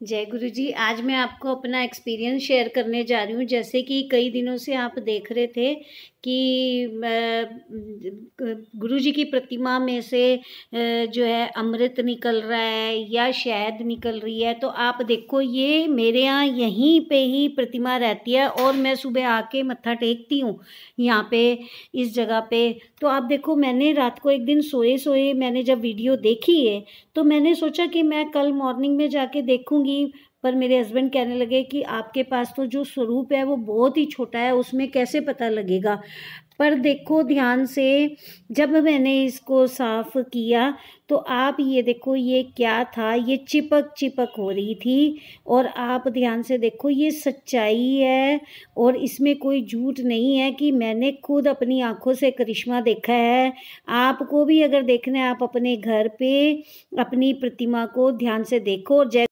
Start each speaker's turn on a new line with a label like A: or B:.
A: जय गुरु जी आज मैं आपको अपना एक्सपीरियंस शेयर करने जा रही हूँ। जैसे कि कई दिनों से आप देख रहे थे कि गुरु जी की प्रतिमा में से जो है अमृत निकल रहा है या शहद निकल रही है तो आप देखो ये मेरे यहाँ यहीं पे ही प्रतिमा रहती है और मैं सुबह आके मत्था टेकती हूँ यहाँ पे, इस जगह पे। तो आप देखो मैंने रात को एक दिन सोए सोए मैंने जब वीडियो देखी है तो मैंने सोचा कि मैं कल मॉर्निंग में जाके देखूँगी पर मेरे हस्बैंड कहने लगे कि आपके पास तो जो स्वरूप है वो बहुत ही छोटा है, उसमें कैसे पता लगेगा? पर देखो ध्यान से, जब मैंने इसको साफ़ किया तो आप ये देखो, ये क्या था? ये चिपक चिपक हो रही थी और आप ध्यान से देखो, ये सच्चाई है और इसमें कोई झूठ नहीं है कि मैंने खुद अपनी आँखों से करिश्मा देखा है। आपको भी अगर देखना है, आप अपने घर पे अपनी प्रतिमा को ध्यान से देखो और